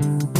you